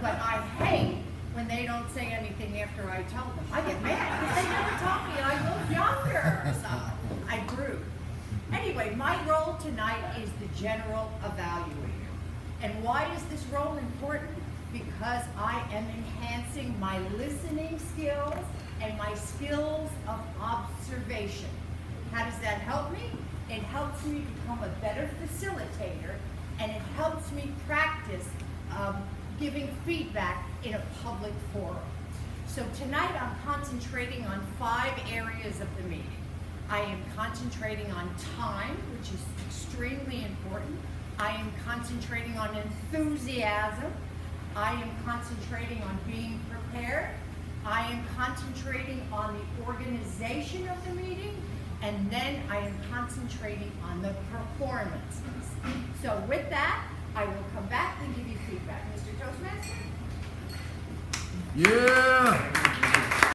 but I hate when they don't say anything after I tell them. I get mad because they never tell me and I look younger, so I grew. Anyway, my role tonight is the general evaluator. And why is this role important? Because I am enhancing my listening skills and my skills of observation. How does that help me? It helps me become a better facilitator and it helps me practice um, giving feedback in a public forum. So tonight I'm concentrating on five areas of the meeting. I am concentrating on time, which is extremely important. I am concentrating on enthusiasm. I am concentrating on being prepared. I am concentrating on the organization of the meeting. And then I am concentrating on the performances. So with that, I will Yeah!